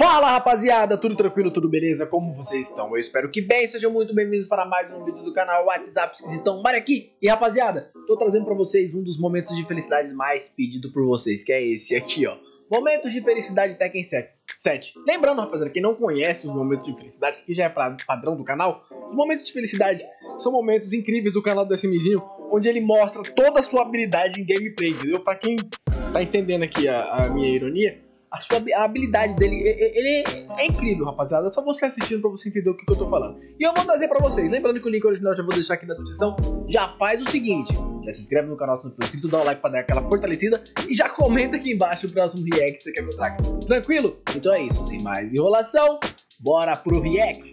Fala rapaziada, tudo tranquilo, tudo beleza? Como vocês estão? Eu espero que bem, sejam muito bem-vindos para mais um vídeo do canal WhatsApp Esquisitão Mari aqui E rapaziada, tô trazendo pra vocês um dos momentos de felicidade mais pedido por vocês Que é esse aqui, ó Momentos de felicidade Tekken 7 Lembrando, rapaziada, quem não conhece os momentos de felicidade Que já é padrão do canal Os momentos de felicidade são momentos incríveis do canal do SMzinho Onde ele mostra toda a sua habilidade em gameplay, entendeu? Pra quem tá entendendo aqui a, a minha ironia a sua a habilidade dele, ele é incrível, rapaziada. É só você assistindo pra você entender o que, que eu tô falando. E eu vou trazer pra vocês. Lembrando que o link original eu já vou deixar aqui na descrição. Já faz o seguinte: já se inscreve no canal se não for inscrito, dá um like pra dar aquela fortalecida e já comenta aqui embaixo o próximo react que você quer que eu traga. Tranquilo? Então é isso, sem mais enrolação, bora pro react.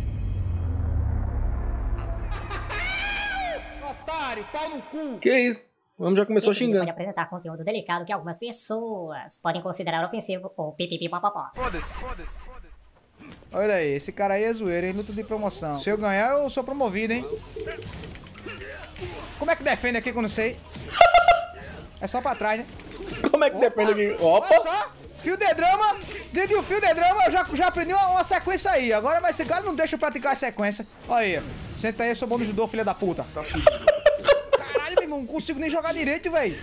Otário, pau no cu! Que isso? Vamos já começou Esse xingando. pode apresentar conteúdo delicado que algumas pessoas podem considerar ofensivo ou pipipipopopó. Foda-se, foda-se, foda-se. Olha aí, esse cara aí é zoeiro, hein? Luta de promoção. Se eu ganhar, eu sou promovido, hein? Como é que defende aqui quando sei? É só pra trás, né? Como é que Opa. defende aqui? Opa! Olha só! Fio de drama, dentro do fio de drama eu já, já aprendi uma, uma, sequência aí. Agora, mas esse cara não deixa eu praticar a sequência. Olha aí, senta aí, eu sou bom no judô, filha da puta. Tá irmão. Não consigo nem jogar direito, velho.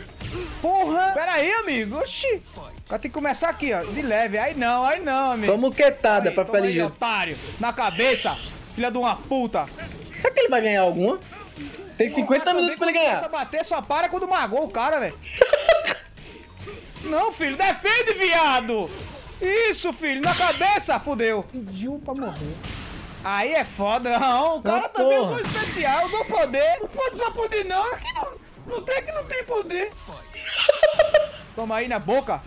Porra! Pera aí, amigo. Oxi. Ter que começar aqui, ó. De leve. Aí não, aí não, amigo. Só muquetada aí, pra ficar ligeiro. otário. Na cabeça. Filha de uma puta. Será que ele vai ganhar alguma? Tem 50 Porra, minutos pra ele ganhar. Se bater, só para quando magou o cara, velho. não, filho. Defende, viado. Isso, filho. Na cabeça, fudeu. Pediu pra morrer. Aí é foda, não. O cara também usou especial, usou poder. Não pode usar poder, não. Aqui não, não tem que não tem poder. Toma aí na boca.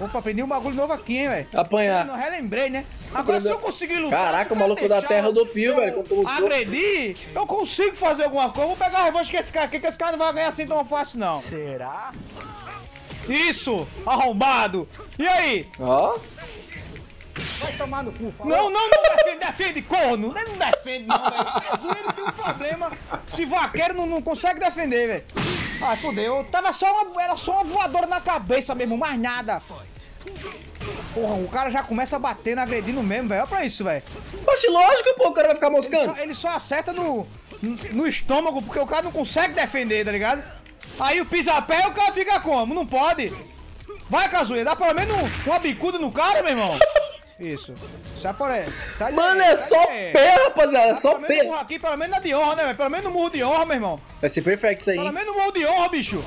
Opa, aprendi um bagulho novo aqui, hein, velho. Apanhar. Não relembrei, né? Agora, se eu conseguir lutar... Caraca, o maluco da terra do Pio, velho. Agredir, eu consigo fazer alguma coisa. Vou pegar a revanche com esse cara aqui, que esse cara não vai ganhar assim tão fácil, não. Será? Isso, arrombado. E aí? Ó. Vai tomar no cu, falou? Não, não, não defende, defende, corno. Não defende, não, velho. Zoeiro tem um problema. Se vaqueiro não, não consegue defender, velho. Ai, fodeu. Tava só uma, era só uma voadora na cabeça mesmo, mais nada. Porra, o cara já começa batendo, agredindo mesmo, velho. Olha pra isso, velho. Poxa, lógico, pô, o cara vai ficar moscando. Ele só, ele só acerta no, no estômago, porque o cara não consegue defender, tá ligado? Aí o pisa-pé o cara fica como? Não pode. Vai, Kazuya, dá pelo menos uma bicuda no cara, meu irmão. Isso. Sai por aí. Sai Mano, daí, é só pé, rapaziada. É só pé. aqui, pelo menos na de honra, né, velho? Pelo menos no murro de honra, meu irmão. Vai ser perfeito isso aí. Pelo menos no murro de honra, bicho.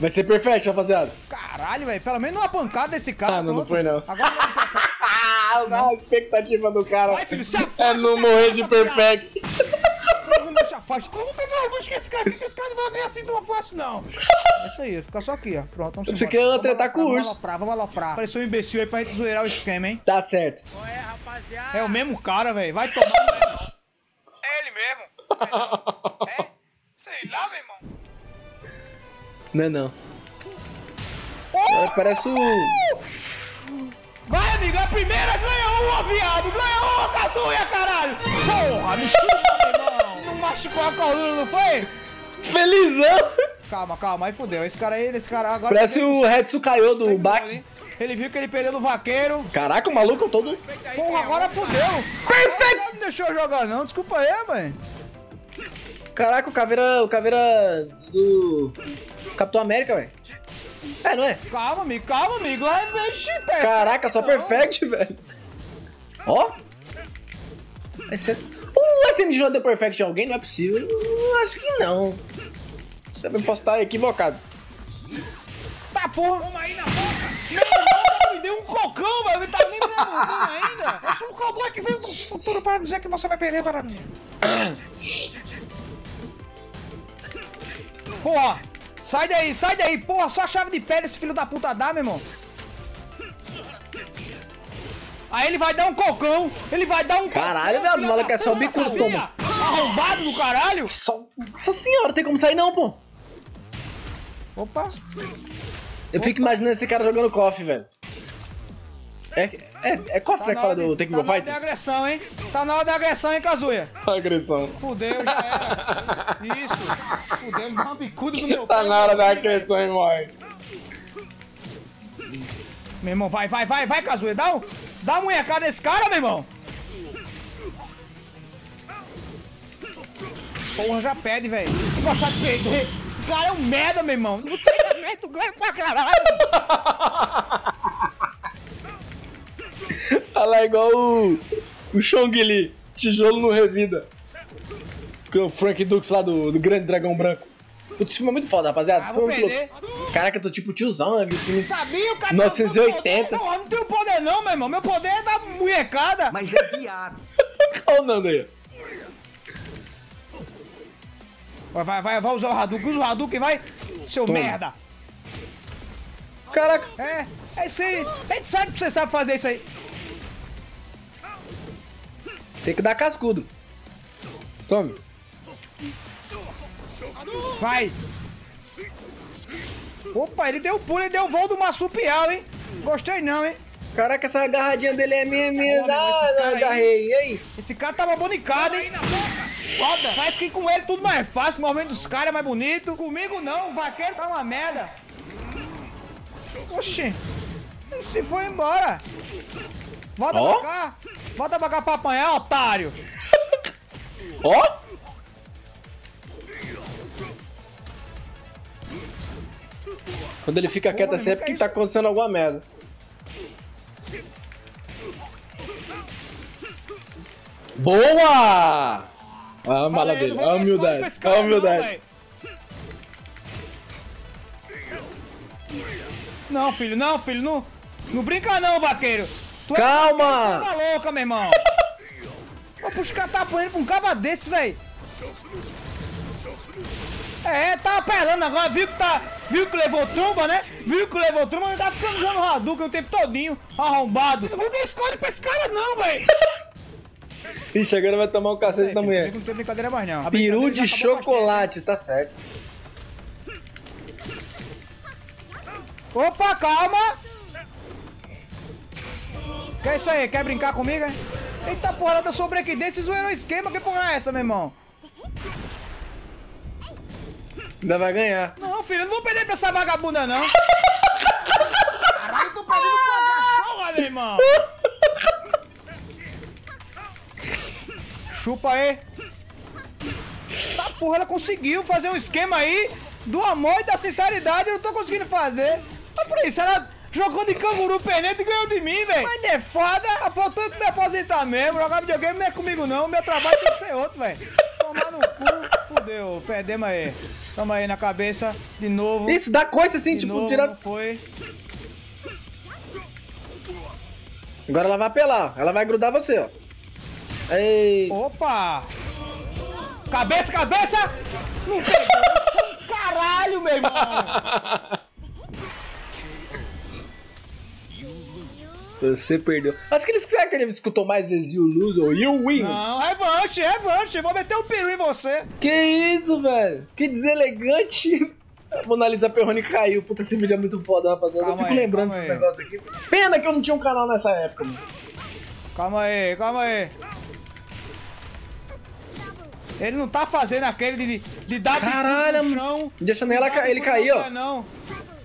Vai ser perfeito, rapaziada. Caralho, velho. Pelo menos uma pancada desse cara. Ah, não, não foi não. Agora não. a expectativa do cara. Vai, filho, se afasta, é não morrer de perfect. Afasta. Vamos pegar, vou esquecer esse cara aqui, que esse cara não vai ganhar assim tão fácil, não. É isso aí, fica só aqui, ó. Pronto, vamos Você quer tretar com o urso. Vamos aloprar, vamos aloprar. Apareceu um imbecil aí pra gente zoeirar o esquema, hein? Tá certo. É, rapaziada? É o mesmo cara, velho. Vai tomar. é ele mesmo. É? Sei lá, meu irmão. Não, é não. Oh! Parece o... Vai, amigo, é a primeira ganha uma, viado! Ganha uma, caçunha, caralho! Porra, me chupa, machucou a coluna, não foi? Felizão! Calma, calma, aí fudeu. Esse cara aí, esse cara agora. Parece o Hetsu caiu do Bak. Ele viu que ele perdeu no vaqueiro. Caraca, o maluco todo. Porra, agora fudeu. Perfeito! Não deixou jogar, não. Desculpa aí, mãe. Caraca, o caveira. O caveira do. Capitão América, velho. É, não é? Calma, amigo, calma, amigo. É, é Caraca, só perfect, velho. Ó. Esse é... O SMG já deu perfect em alguém? Não é possível. Eu acho que não. Também posso estar equivocado. Tá, porra. Toma aí na boca. Não, me deu um cocão, velho. Ele tá nem me levantando ainda. Eu sou um cowboy que veio do futuro para dizer que você vai perder para mim. Porra. Sai daí, sai daí, porra, só a chave de pedra esse filho da puta dá, meu irmão. Aí ele vai dar um cocão, ele vai dar um Caralho, velho, o maluco é só bicudo, toma. Arrombado do caralho. Nossa senhora, tem como sair não, pô. Opa. Eu fico imaginando esse cara jogando KOF, velho. É, é, é tá né, que fala do Take Tá na hora de agressão, hein? Tá na hora de agressão, hein, Kazuya? Agressão. Fudeu, já era. Isso. Fudeu, ele deu uma bicuda no meu Tá na hora da agressão, hein, mãe. Meu irmão, vai, vai, vai, vai, Kazuya. Dá, um, dá uma munhecada nesse cara, meu irmão. Porra, já pede, velho. Gostar de perder. Esse cara é um merda, meu irmão. No treinamento ganha pra caralho. Olha lá, igual o, o Chong Li. Tijolo no Revida. O Frank Dux lá do, do Grande Dragão Branco. Putz, esse filme é muito foda, rapaziada. Ah, filme é muito perder. louco. Caraca, eu tô tipo tiozão, né? Esse filme... Sabia o cara? 1980. Não, eu não tenho poder não, meu irmão. Meu poder é da munhecada. Mas é viado. Olha o Nando aí. Vai, vai, vai, vai usar o Hadouken. Usa o Hadouken, vai. Seu Toma. merda. Caraca. É, é isso aí. A gente sabe que você sabe fazer isso aí. Tem que dar cascudo. Tome. Vai. Opa, ele deu pulo, ele deu voo do marsupial, hein? Gostei não, hein? Caraca, essa agarradinha dele é minha, minha. Ah, cara aí. agarrei. E aí? Esse cara tava bonicado, hein? Foda. Parece que com ele tudo mais fácil, o movimento dos caras é mais bonito. Comigo não, o vaqueiro tá uma merda. Oxi. Ele se foi embora. Volta Ó. pra cá. Volta pra cá pra apanhar, otário. Ó! Quando ele fica quieto assim é que porque é tá acontecendo alguma merda. Boa! A mala dele, vou a pra humildade, a humildade. Não, filho, não, filho, não. Não brinca não, vaqueiro. Tu Calma! É uma louca, meu irmão. O cara tá apanhando com um caba desse, velho. É, tá apelando agora, viu que tá. Viu que levou tromba, né? Viu que levou tromba, ele tá ficando usando Hadouken o tempo todinho, arrombado. Eu vou dar escolha pra esse cara, não, velho. Ixi, agora vai tomar o cacete da mulher. Não tem brincadeira mais, não. A Peru de chocolate, tá certo. Opa, calma! Que isso aí? Quer brincar comigo, hein? Eita porra, eu sou breakdance e zoeiro o esquema. Que porra é essa, meu irmão? Ainda vai ganhar. Não, filho, eu não vou perder pra essa vagabunda, não. Caralho, eu tô perdendo pra cachorra, meu irmão. Chupa aí. Tá porra, ela conseguiu fazer um esquema aí do amor e da sinceridade. Eu não tô conseguindo fazer. Mas por isso, ela jogou de canguru penente e ganhou de mim, velho. Mas é foda, apontou me aposentar mesmo. Jogar videogame não é comigo, não. Meu trabalho tem que ser outro, velho. Tomar no cu, fudeu. Perdemos aí. Toma aí na cabeça, de novo. Isso, dá coisa assim, de tipo, novo, não foi. Agora ela vai apelar, ela vai grudar você, ó. Ei. Opa! Cabeça, cabeça! Não pegou, caralho, meu irmão! Você perdeu. Acho que eles será que ele escutou mais vezes You Lose ou You Win? Não, revanche, revanche! Vou meter um peru em você! Que isso, velho? Que deselegante. A Mona Lisa Perrone caiu. Puta, esse vídeo é muito foda, rapaziada. Calma eu fico aí, lembrando desse aí. negócio aqui. Pena que eu não tinha um canal nessa época, mano. Calma aí, calma aí. Ele não tá fazendo aquele de, de dar Caralho, no chão. Deixa nela Dar ca- ele cair, ó. Não.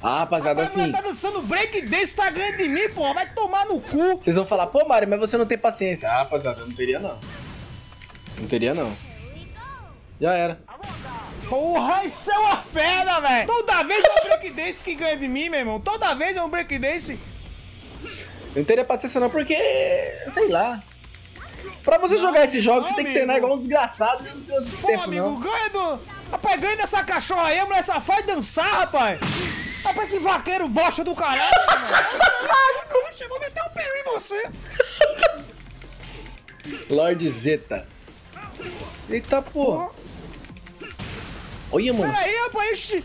Ah, rapaziada, Mas assim. tá dançando break desse, tá ganhando de mim, porra. Vai tomar no cu. Vocês vão falar, pô, Mário, mas você não tem paciência. Ah, rapaziada, eu não teria não. Não teria não. Já era. Porra, isso é uma pedra, velho. Toda vez é um breakdance que ganha de mim, meu irmão. Toda vez é um breakdance. Eu não teria paciência não, porque. sei lá. Pra você jogar esses jogos, não, você tem que treinar igual um desgraçado não tem Pô, tempo, amigo, não. ganha do. Rapaz, ganha dessa cachorra aí, a mulher só faz dançar, rapaz. Rapaz, que vaqueiro bosta do caralho, mano. Poxa, eu vou meter um peru em você. Lord Zeta. Eita porra. Olha, mano. Peraí, rapaz. ixi.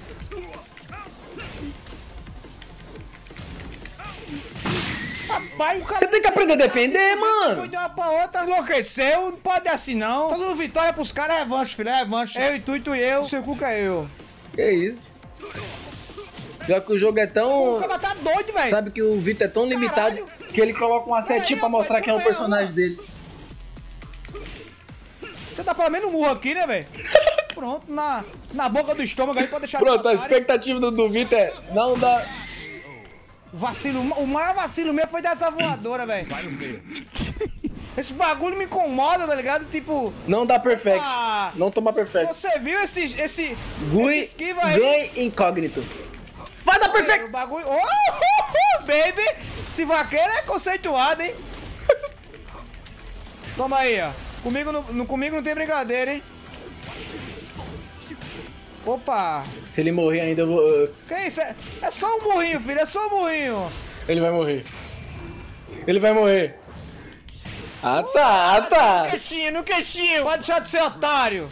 Rapaz, o cara Você tem que aprender a defender, Foi mano. de uma pra outra, enlouqueceu. Não pode assim, não. Tá dando vitória pros caras, é revanche, filho, é revanche. Eu e tu e tu e eu. O seu cuca é eu. Que isso? Pior que o jogo é O tão. cara tá doido, velho. Sabe que o Vitor é tão limitado Caralho. que ele coloca uma setinha pra mostrar quem é o personagem dele. Você tá pelo menos um murro aqui, né, velho? Pronto, na, na boca do estômago aí pode deixar Pronto, a expectativa do, do Vitor é não dá. O vacilo, o maior vacilo meu foi dessa voadora, velho. Esse bagulho me incomoda, tá ligado? Tipo. Não dá perfect. Ah, não toma perfect. Você viu esse. esse, Gui, esse esquiva aí? Gui incógnito. Vai dar perfect! o bagulho. Oh, oh, oh, baby! Esse vaqueiro é conceituado, hein? Toma aí, ó. Comigo não, comigo não tem brincadeira, hein? Opa! Se ele morrer ainda, eu vou. Que isso? É, é só um burrinho, filho, é só um burrinho. Ele vai morrer. Ele vai morrer. Ah tá, ah tá. No queixinho, no queixinho. Pode deixar de ser otário.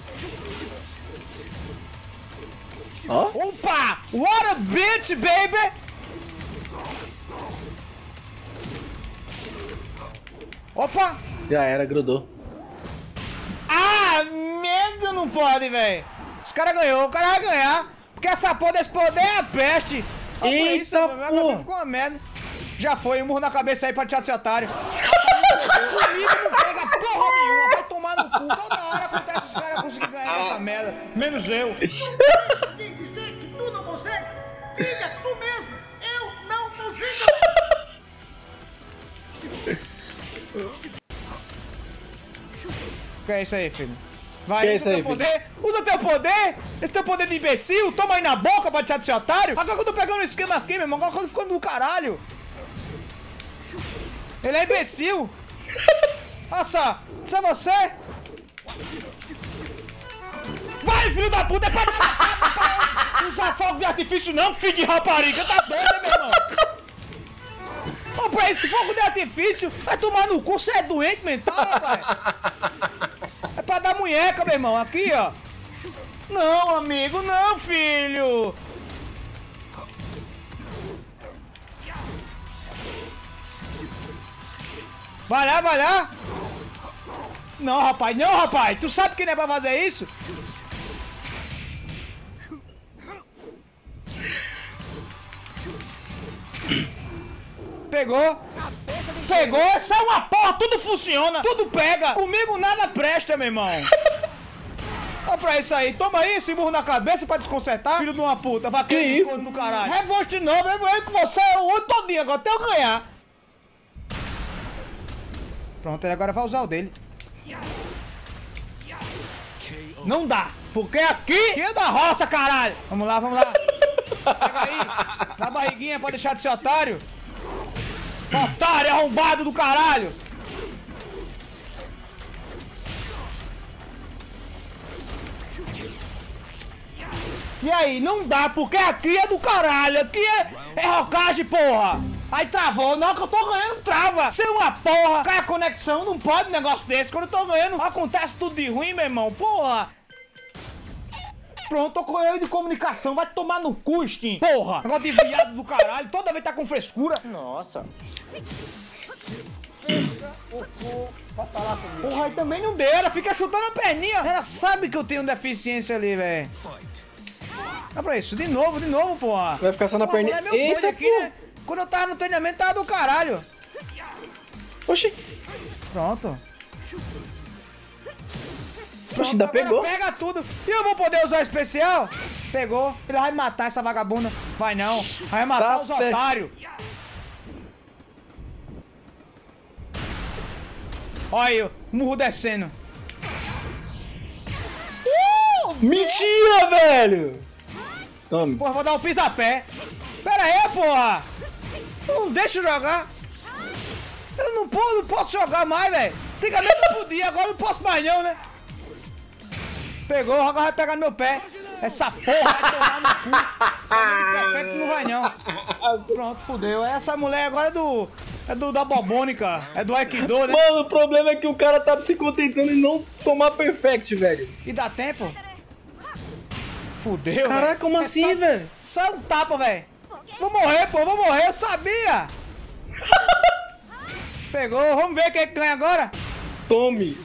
Ó. Oh? Opa! What a bitch, baby! Opa! Já era, grudou. Ah, merda, não pode, velho. Os caras ganhou, o cara vai ganhar. Porque essa porra desse poder é a peste. Eita, isso, porra. Ficou uma merda. Já foi, um murro na cabeça aí pra teatro esse otário. Comigo não pega porra nenhuma, vai tomar no cu. Toda hora acontece os caras conseguirem ganhar essa merda. Menos eu. Quem dizer que tu não consegue? Diga tu mesmo. Eu não consigo. Que é isso aí, filho? Vai, que usa teu aí, poder. Filho? Usa teu poder. Esse teu poder de imbecil. Toma aí na boca pra tirar desse otário. Agora que eu tô pegando o esquema aqui, meu irmão. Agora que eu tô ficando no caralho. Ele é imbecil. Nossa, isso é você? Vai, filho da puta. É pra, pra usar fogo de artifício não, filho de rapariga. Tá doido, meu irmão? Ô, pra esse fogo de artifício, vai tomar no cu, você é doente mental, rapaz? É pra dar munheca, meu irmão, aqui, ó. Não, amigo, não, filho. Vai lá, vai lá. Não, rapaz, não, rapaz. Tu sabe que não é pra fazer isso? Pegou. Pegou, essa é uma porra, tudo funciona, tudo pega. Comigo nada presta, meu irmão. Olha pra isso aí, toma aí esse burro na cabeça pra desconcertar, filho de uma puta, vaqueiro que isso? do caralho. Revolte de novo, eu ganhei com você o outro todinho agora, até eu ganhar. Pronto, ele agora vai usar o dele. Não dá, porque aqui, aqui é da roça, caralho. Vamos lá, vamos lá. Pega aí, na barriguinha pra deixar de ser otário. Otário arrombado do caralho! E aí, não dá, porque aqui é do caralho, aqui é, é rocagem, porra! Aí travou, não, que eu tô ganhando, trava! Você é uma porra, cai a conexão, não pode um negócio desse, quando eu tô ganhando, acontece tudo de ruim, meu irmão, porra! Pronto, tô com eu de comunicação, vai tomar no cu, Steam. Porra! Negócio de viado do caralho, toda vez tá com frescura. Nossa. Porra, aí também não deu, ela fica chutando a perninha. Ela sabe que eu tenho deficiência ali, velho. Dá pra isso, de novo, de novo, porra. Vai ficar só na perninha. É Eita, aqui, né? Quando eu tava no treinamento, tava do caralho. Oxi. Pronto. Poxa, ainda pegou. Pega tudo. E eu vou poder usar o especial? Pegou. Ele vai matar essa vagabunda. Vai não. Vai matar tá os otários. Olha aí, o murro descendo. Uh! Mentira, velho! Tome. Porra, vou dar um pisa-pé. Pera aí, porra. Não deixa eu jogar. Eu não, posso, não posso jogar mais, velho. Antigamente eu podia, agora não posso mais não, né? Pegou, agora vai pegar no meu pé. Essa porra vai tomar no cu. Perfeito não vai não. Pronto, fudeu. Essa mulher agora é do. É do da bobônica. É do Aikido, né? Mano, o problema é que o cara tá se contentando em não tomar perfect, velho. E dá tempo? Fudeu, Caraca, como é assim, só, velho? Só um tapa, velho. Vou morrer, pô, vou morrer, eu sabia. Pegou, vamos ver quem é que ganha agora. Tome.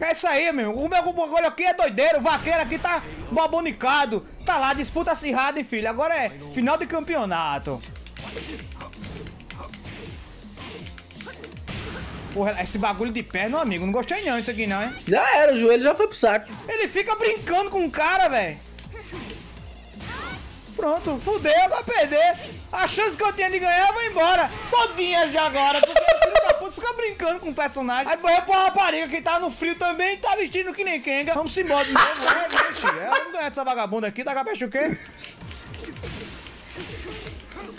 É isso aí, meu. O meu bagulho aqui é doideiro. O vaqueiro aqui tá babonicado. Tá lá, disputa acirrada, hein, filho. Agora é final de campeonato. Porra, esse bagulho de perna, amigo, não gostei não isso aqui não, hein? Já era, o joelho já foi pro saco. Ele fica brincando com o cara, velho. Pronto, fudeu, vai perder. A chance que eu tinha de ganhar, eu vou embora. Todinha já agora, porque o filho da puta fica brincando com o personagem. Aí morreu pra rapariga que tá no frio também, tá vestindo que nem Kenga. Vamos embora de novo. É, mexe. É, vamos ganhar dessa vagabunda aqui, tá cabeça o quê?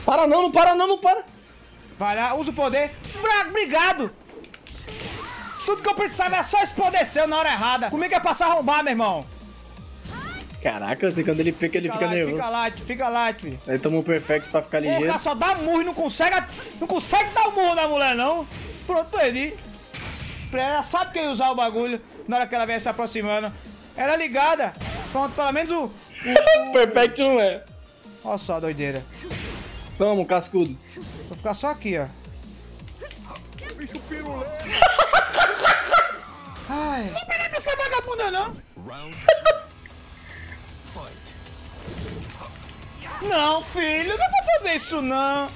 Para não, não para não, não para. Vai lá, usa o poder. Obrigado. Tudo que eu precisava era só esse poder seu na hora errada. Comigo é passar arrombar, meu irmão. Caraca, assim, quando ele pica, ele Fica fica light, nervoso. fica light, fica light. Ele toma um perfect pra ficar o ligeiro. cara só dá murro e não consegue, não consegue dar o murro na mulher, não. Pronto, perdi. Ela sabe que ia usar o bagulho na hora que ela vier se aproximando. Era ligada. Pronto, pelo menos o... perfect não é. Olha só a doideira. Toma, um cascudo. Vou ficar só aqui, ó. Ai. Não peraí pra essa vagabunda, não. Não, filho, não dá pra fazer isso, não.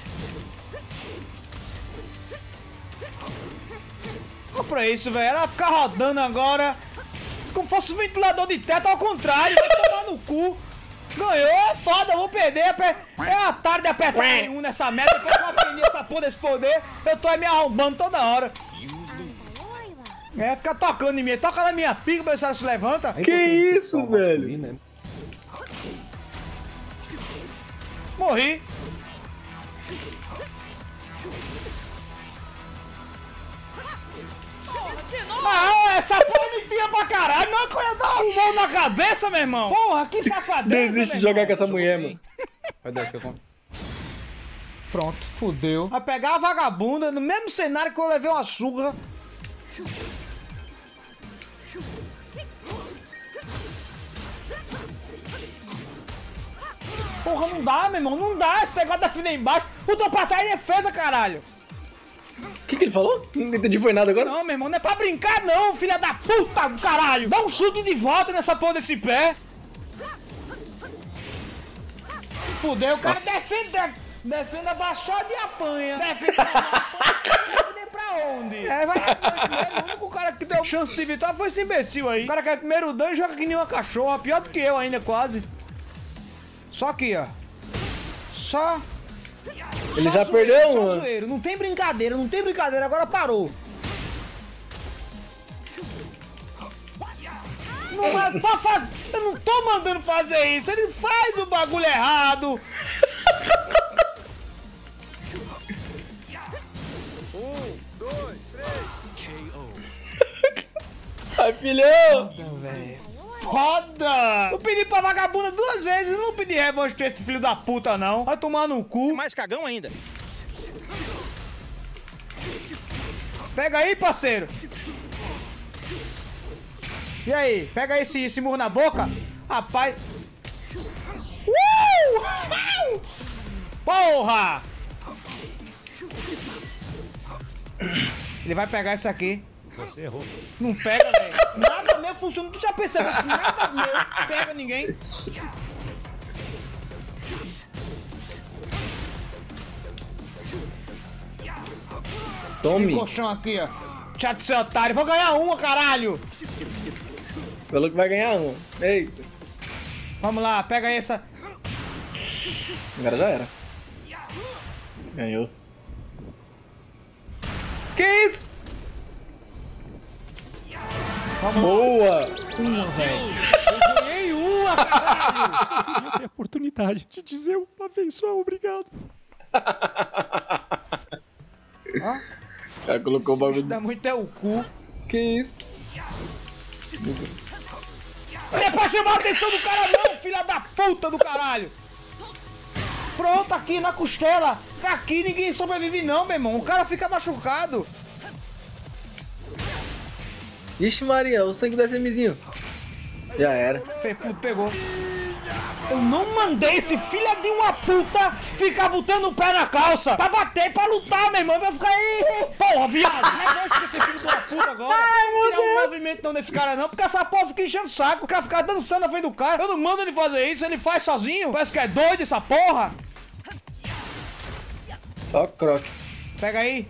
Olha pra isso, velho. Ela ficar rodando agora como fosse um ventilador de teto ao contrário. Vai tomar no cu. Ganhou, é foda, vou perder. É a tarde de apertar N1 nessa merda. Depois que eu aprendi essa porra desse poder, eu tô aí me arrombando toda hora. É, fica tocando em mim. Toca na minha pica pra ver se ela se levanta. Que isso, velho? Morri. Ah, essa porra me tira pra caralho. Não, eu ia dar um mão na cabeça, meu irmão. Porra, que safadeza, Desiste de jogar com essa mulher, mano. Pronto, fudeu. Vai pegar a vagabunda no mesmo cenário que eu levei uma surra. Porra, não dá, meu irmão, não dá. Esse negócio da fina embaixo. O teu pra trás é defesa, caralho. O que, que ele falou? Não entendi foi nada agora. Não, meu irmão, não é pra brincar, não, filha da puta do caralho. Dá um chute de volta nessa porra desse pé. Fudeu, o cara Nossa. defende, def- defende a baixada e apanha. Defende a defender pra onde? É, vai. O único cara que deu chance de vitória foi esse imbecil aí. O cara que é primeiro dano e joga que nem uma cachorra. Pior do que eu ainda, quase. Só aqui, ó. Só. Ele só já zoeiro, perdeu, só mano. zoeiro. Não tem brincadeira, não tem brincadeira. Agora parou. Não é pra fazer. Eu não tô mandando fazer isso. Ele faz o bagulho errado. Ai, filhão! Foda! Eu pedi pra vagabunda duas vezes. Eu não pedi revanche pra esse filho da puta, não. Vai tomar no cu. Mais cagão ainda. Pega aí, parceiro. E aí? Pega esse, esse murro na boca. Rapaz. Uh! Porra! Ele vai pegar isso aqui. Você errou. Não pega, velho. Nada meu funciona. Tu já percebeu que nada meu pega ninguém? Tome. Colchão aqui, ó. Chato seu otário. Vou ganhar uma, caralho. Falou que vai ganhar um. Eita. Vamos lá, pega aí essa. Agora já era. Ganhou. Que isso? Boa! Ganhei uma, caralho. Eu queria ter a oportunidade de dizer uma vez só obrigado. Já colocou o bagulho. Dá muito é o cu. Que isso? Não é pra chamar a atenção do cara não, filha da puta do caralho. Pronto, aqui na costela. Aqui ninguém sobrevive não, meu irmão. O cara fica machucado. Ixi, Maria, o sangue do SMzinho. Já era. Fe- puto, pegou. Eu não mandei esse filho de uma puta ficar botando o pé na calça pra bater, pra lutar, meu irmão. Vai ficar aí. Porra, viado. Não é bom esse filho de uma puta agora. Não tirar um movimento não desse cara, não, porque essa porra fica enchendo o saco. O cara fica dançando na frente do cara. Eu não mando ele fazer isso, ele faz sozinho. Parece que é doido essa porra. Só croque. Pega aí.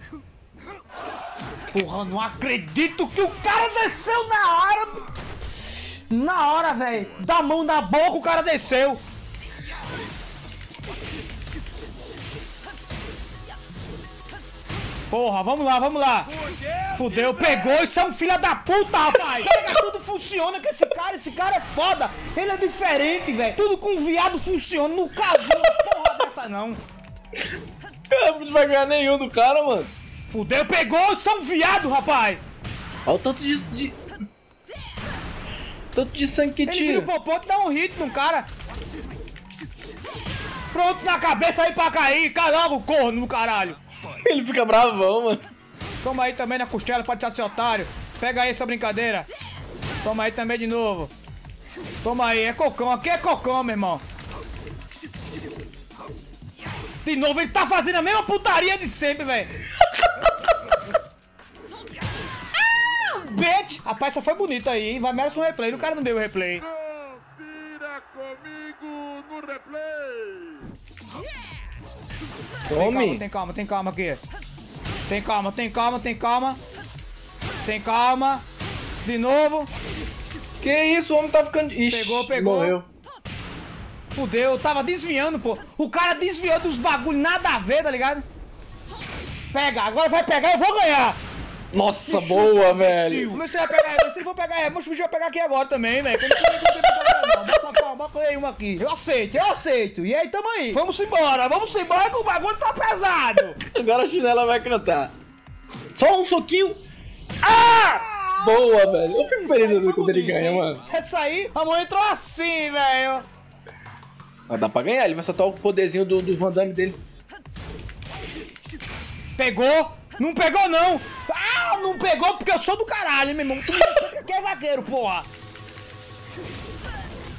Porra, não acredito que o cara desceu na hora. Na hora, velho. Da mão na boca o cara desceu. Porra, vamos lá, vamos lá. Fudeu, pegou, isso é um filho da puta, rapaz. Tudo, funciona com esse cara, esse cara é foda. Ele é diferente, velho. Tudo com viado funciona, no vi porra dessa não. Não vai ganhar nenhum do cara, mano. Fudeu, pegou, é um viado, rapaz. Olha o tanto de... de... Tanto de sangue que Ele vira tira. o popote e dá um hit no cara. Pronto na cabeça aí pra cair. Cai logo, corno no caralho. Ele fica bravão, mano. Toma aí também na costela pra tirar seu otário. Pega aí essa brincadeira. Toma aí também de novo. Toma aí, é cocão. Aqui é cocão, meu irmão. De novo, ele tá fazendo a mesma putaria de sempre, velho. Ah, Bitch! Rapaz, essa foi bonita aí, hein? Vai merece um replay. O cara não deu o replay. Confira comigo no replay. Tem calma, tem calma, tem calma aqui. Tem calma, tem calma, tem calma. Tem calma. De novo. Que isso, o homem tá ficando... Ixi, Pegou, pegou. Morreu. Fudeu, eu tava desviando, pô. O cara desviou dos bagulho nada a ver, tá ligado? Pega, agora vai pegar eu vou ganhar. Nossa, boa, velho. Como é que você vai pegar? Se for pegar, é, moço, o bicho vai pegar aqui agora também, velho. Bota, aí uma aqui. Eu aceito, eu aceito. E aí, tamo aí. Vamos embora, vamos embora que o bagulho tá pesado. Agora a chinela vai cantar. Só um soquinho. Ah! Boa, velho. Eu fico feliz quando ele ganha, mano. Essa aí, a mãe entrou assim, velho. Mas dá pra ganhar, ele vai soltar o poderzinho do, do Van Damme dele. Pegou? Não pegou, não. Ah, não pegou porque eu sou do caralho, meu irmão. Tu me que é vaqueiro, porra.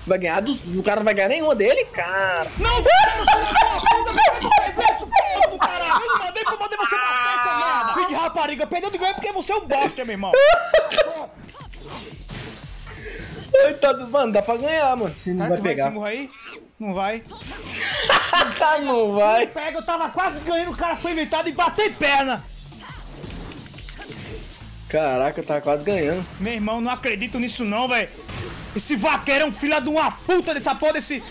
Vai ganhar dos. O cara não vai ganhar nenhuma dele, cara. Não, velho! Do caralho! Eu não mandei eu mandei você bater, seu merda! Filho de rapariga, perdeu de ganho porque você é um bosta, meu irmão! Coitado, mano, dá pra ganhar, mano. Se não Será vai que vai esse pegar. murro aí? Não vai. tá, não vai. Pega, eu tava quase ganhando, o cara foi inventado e batei perna! Caraca, tá quase ganhando. Meu irmão, não acredito nisso não, velho! Esse vaqueiro é um filho de uma puta dessa porra desse...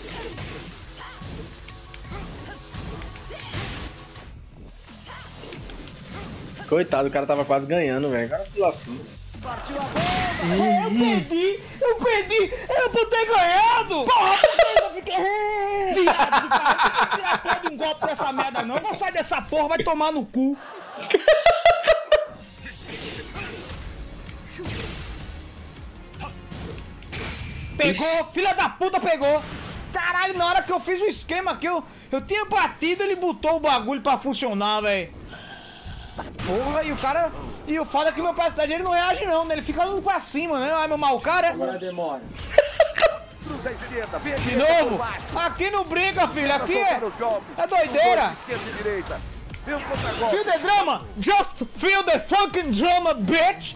Coitado, o cara tava quase ganhando, velho. Agora se lascou. Eu perdi! Eu perdi! Eu por ter ganhado! Porra, por que eu fiquei... Viado do cara, não de um golpe dessa merda não! Vou sair dessa porra, vai tomar no cu! Pegou, filha da puta pegou! Caralho, na hora que eu fiz o esquema aqui, eu, eu tinha batido, ele botou o bagulho pra funcionar, velho. Porra, e o cara. E o foda é que meu personagem ele não reage, não, né? Ele fica olhando pra cima, né? Ai, meu mau cara. Cruza a esquerda, vem De novo! Aqui não briga, filho. Aqui é. É doideira! Feel the drama! Just feel the fucking drama, bitch!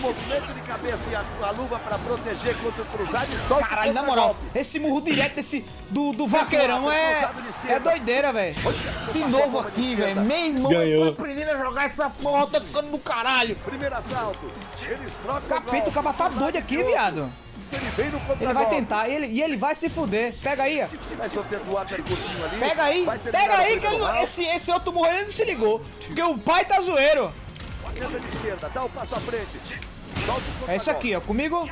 Movimento de cabeça e a, a luva para proteger contra o cruzado e solta Caralho, na moral, contra-golpe. esse murro direto desse do, do vaqueirão é. É doideira, velho. De novo aqui, velho. Meu irmão, Ganhou. eu tô aprendendo a jogar essa porra, tá ficando do caralho. Primeiro assalto. Eles trocam Capeta, o golpe. caba tá doido aqui, viado. Ele. Ele vai tentar, ele, e ele vai se fuder. Pega aí, ó. Pega aí, pega aí, que round. esse, esse outro morreu, ele não se ligou. Porque o pai tá zoeiro. Esquerda, dá o passo à frente. É isso aqui, ó. Comigo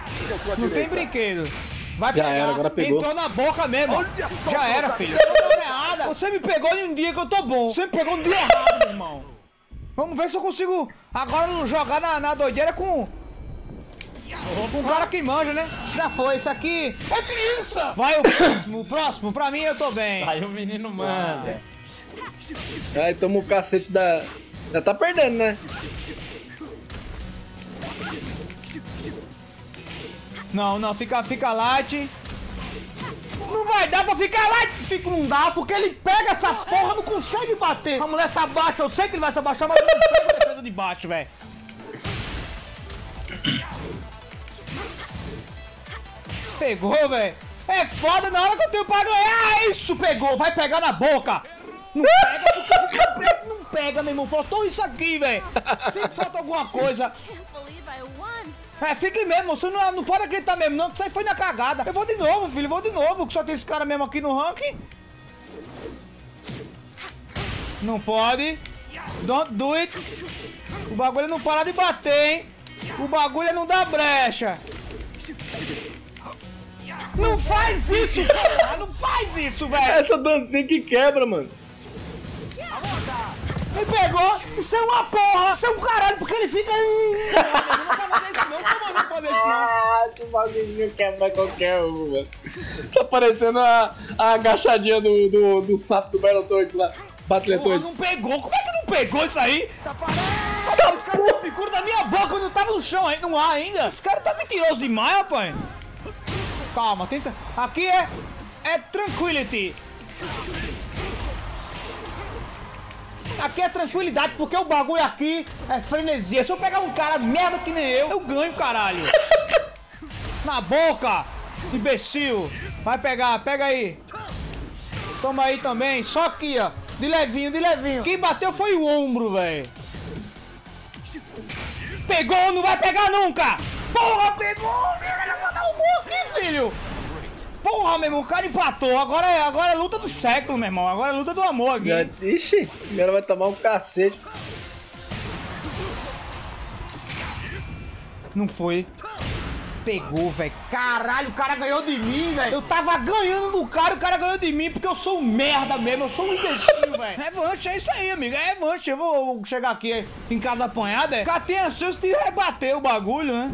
não tem brinquedo. Vai Já pegar, era, agora pegou. entrou na boca mesmo. Olha só Já era, filho. Você me pegou em um dia que eu tô bom. Você me pegou no dia errado, meu irmão. Vamos ver se eu consigo agora jogar na, na doideira com... Com um cara que manja, né? Já foi, isso aqui é criança! Vai o próximo, o próximo, pra mim eu tô bem. Aí o menino manda. Ai, toma o cacete da. Já tá perdendo, né? Não, não, fica, fica light. Não vai dar pra ficar light. Fica, não dá, porque ele pega essa porra, não consegue bater. A mulher se abaixa, eu sei que ele vai se abaixar, mas não pego a defesa de baixo, velho. Pegou, velho. É foda na hora que eu tenho pra ganhar. É Isso, pegou. Vai pegar na boca. Não pega porque preto. Não pega, meu irmão. Faltou isso aqui, velho. Sempre falta alguma coisa. É, fique mesmo, você não, não pode acreditar mesmo, não, que isso aí foi na cagada. Eu vou de novo, filho, vou de novo, que só tem esse cara mesmo aqui no ranking. Não pode. Don't do it. O bagulho não para de bater, hein? O bagulho não dar brecha. Não faz isso, cara! Não faz isso, velho! Essa dancinha que quebra, mano. Me pegou! Isso é uma porra! Isso é um caralho, porque ele fica. Não vai fazer isso, não. Como não fazer isso, não? Ah, esse bagulhinho quebra qualquer um, mano. Tá parecendo a, a agachadinha do, do, do sapo do Battletoads lá. Battletoads. não pegou! Como é que não pegou isso aí? Tá parado! Os caras tão picudo da minha boca quando eu tava no chão, aí, no ar ainda! Esse cara tá mentiroso demais, rapaz! Calma, tenta. Aqui é. É tranquility. Aqui é tranquilidade, porque o bagulho aqui é frenesia. Se eu pegar um cara merda que nem eu, eu ganho, caralho. Na boca, imbecil. Vai pegar, pega aí. Toma aí também, só aqui, ó. De levinho, de levinho. Quem bateu foi o ombro, velho. Pegou, não vai pegar nunca! Porra, pegou! Meu, eu vou dar um gol aqui, filho! Porra, meu irmão, o cara empatou. Agora é, agora é luta do século, meu irmão. Agora é luta do amor aqui. Ixi, o cara vai tomar um cacete. Não foi. Pegou, velho. Caralho, o cara ganhou de mim, velho. Eu tava ganhando do cara, o cara ganhou de mim porque eu sou um merda mesmo. Eu sou um imbecil, velho. Revanche, é isso aí, amigo. É revanche. Eu vou chegar aqui em casa apanhada. é. O cara tem a chance de rebater o bagulho, né?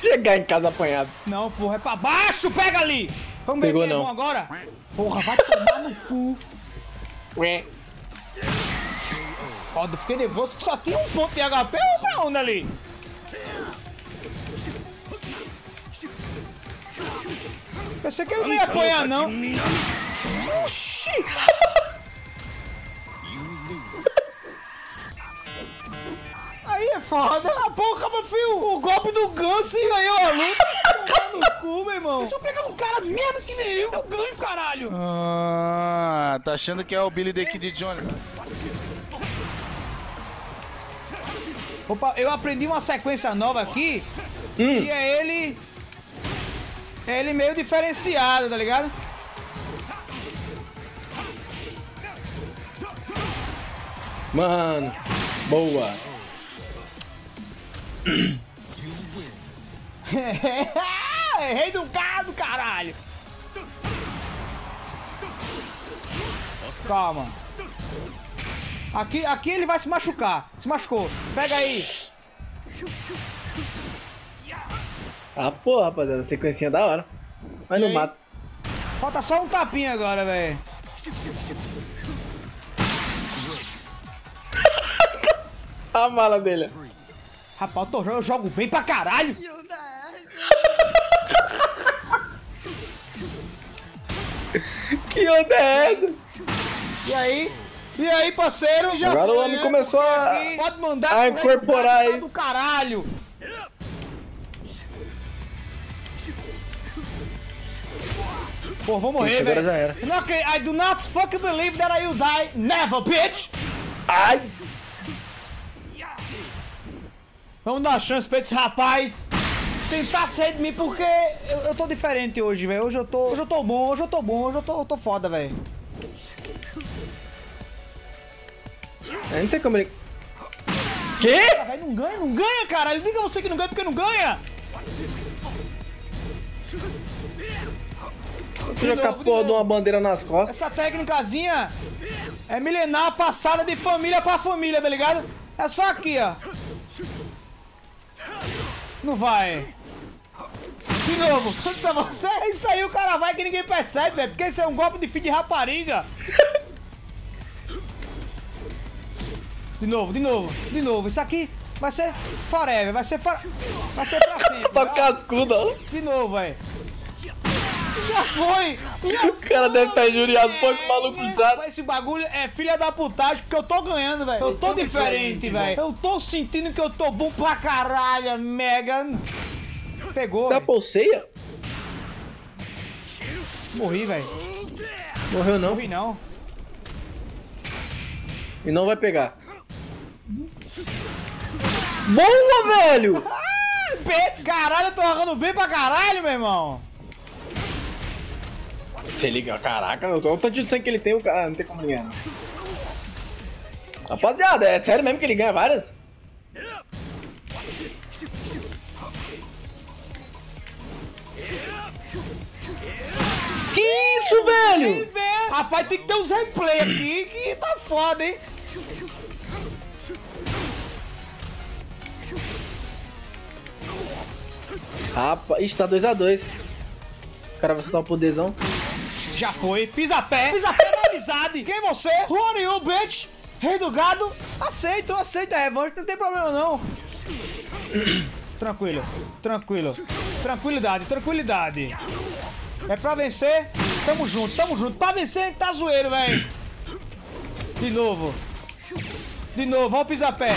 Chegar em casa apanhado. Não, porra, é pra baixo, pega ali! Vamos ver Pegou quem é não. agora? Porra, vai tomar no cu. Ué. Foda, fiquei nervoso que só tinha um ponto de HP ou pra onde ali? Pensei que ele não ia apanhar, não. Oxi! Aí é foda. A porra, meu filho, o golpe do Ganso e ganhou a luta. No cu, meu irmão. Se eu pegar um cara merda que nem eu, eu ganho, caralho. Ah, tá achando que é o Billy the Kid Jones. Opa, eu aprendi uma sequência nova aqui. Que é ele. É ele meio diferenciado, tá ligado? Mano. Boa. Errei do gado, caralho! Calma. Aqui, aqui ele vai se machucar. Se machucou. Pega aí. Ah, porra, rapaziada. Sequencinha da hora. Mas não mata. Falta só um tapinha agora, velho. A mala dele. Rapaz, eu, tô, eu jogo bem pra caralho. Que onda é essa? E aí? E aí, parceiro? Já Agora o foi, homem né? começou a- Pode mandar a incorporar aí. do caralho. Pô, vou morrer, Ixi, agora velho. já era. Não acredito- I do not fucking believe that I will die. Never, bitch! Ai! Vamos dar uma chance pra esse rapaz tentar sair de mim, porque eu, eu tô diferente hoje, velho. Hoje eu tô. Hoje eu tô bom, hoje eu tô bom, hoje eu tô, eu tô foda, velho. Não tem como ele. Quê? Ah, velho, não ganha, não ganha, cara. Diga você que não ganha porque não ganha. Jogar a porra de uma bandeira nas costas. Essa técnicazinha é milenar passada de família pra família, tá ligado? É só aqui, ó. Não vai. De novo, isso é você? Isso aí o cara vai que ninguém percebe, velho. Porque isso é um golpe de filho de rapariga. De novo, de novo, de novo. Isso aqui vai ser forever, vai ser for... Vai ser pra sempre. Tá ó. cascudo, ó. De novo, velho. Já foi! Já O cara deve estar injuriado. Pô, que maluco chato. Esse bagulho é filha da putagem, porque eu tô ganhando, velho. Eu tô diferente, velho. Eu tô sentindo que eu tô bom pra caralho, Megan. Pegou. Tá velho. polseia? Morri, velho. Morreu não. Morri não. E não vai pegar. Boa, velho! Caralho, eu tô jogando bem pra caralho, meu irmão. Você liga, caraca, olha o tanto de sangue que ele tem, o cara não tem como ganhar. não. Rapaziada, é sério mesmo que ele ganha várias? Que isso, velho? Rapaz, tem que ter uns replay aqui que tá foda, hein? Rapaz, ixi, tá 2x2. O cara vai soltar um poderzão. Já foi. Pisa pé. Pisa pé na amizade. Quem é você? Who are you, bitch? Rei do gado. Aceito, aceito a revanche. Não tem problema, não. Tranquilo, tranquilo. Tranquilidade, tranquilidade. É pra vencer. Tamo junto, tamo junto. Pra vencer, tá zoeiro, velho. De novo. De novo, ó o pisapé.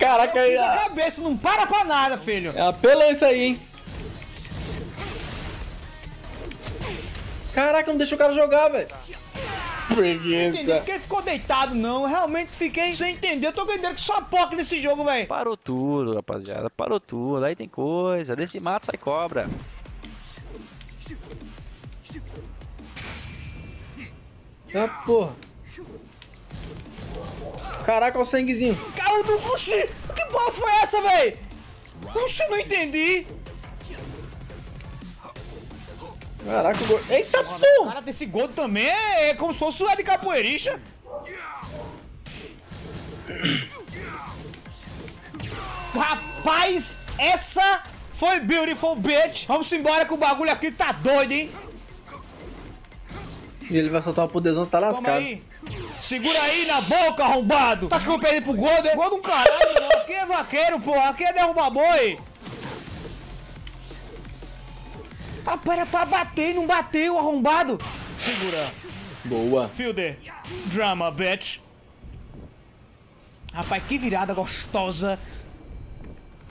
Caraca, aí. Pisa a cabeça, não para pra nada, filho. É apelão isso aí, hein? Caraca, não deixa o cara jogar, velho. Não entendi Preguiça. porque ele ficou deitado, não. Eu realmente fiquei sem entender. Eu tô entendendo que só poca nesse jogo, velho. Parou tudo, rapaziada. Parou tudo. Aí tem coisa. Desse mato sai cobra. Ah, porra. Caraca, olha o sanguezinho. Cara, do Oxi, que porra foi essa, véi? Oxi, não entendi. Caraca, o gol. Eita, O porra. cara desse gol também é, é como se fosse o Ed Capoeirista. Rapaz, essa foi beautiful, bitch. Vamos embora que o bagulho aqui tá doido, hein? E ele vai soltar o poderzão, você tá Toma lascado. aí. Segura aí na boca, arrombado. Tá achando que eu perdi pro gol, né? Gol do caralho, irmão. Aqui é vaqueiro, porra. Aqui é derrubar boi. Rapaz, era pra bater não bateu, arrombado. Segura. Boa. Fielder. Drama, bitch. Rapaz, que virada gostosa.